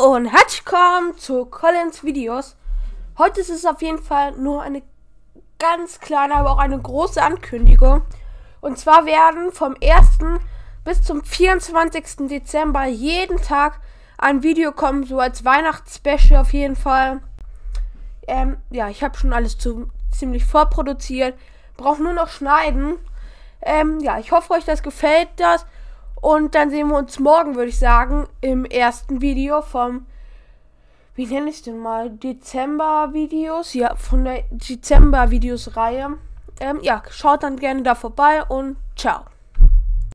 Und herzlich willkommen zu Collins Videos. Heute ist es auf jeden Fall nur eine ganz kleine, aber auch eine große Ankündigung. Und zwar werden vom 1. bis zum 24. Dezember jeden Tag ein Video kommen, so als Weihnachtsspecial auf jeden Fall. Ähm, ja, ich habe schon alles zu, ziemlich vorproduziert. Brauche nur noch schneiden. Ähm, ja, ich hoffe euch das gefällt das. Und dann sehen wir uns morgen, würde ich sagen, im ersten Video vom, wie nenne ich es denn mal, Dezember-Videos. Ja, von der Dezember-Videos-Reihe. Ähm, ja, schaut dann gerne da vorbei und ciao.